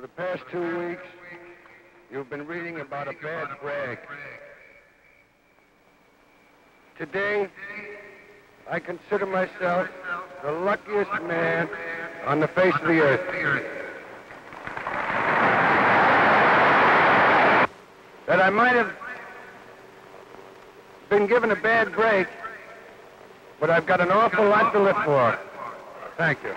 For the past two weeks, you've been reading about a bad break. Today, I consider myself the luckiest man on the face of the earth. That I might have been given a bad break, but I've got an awful lot to live for. Thank you.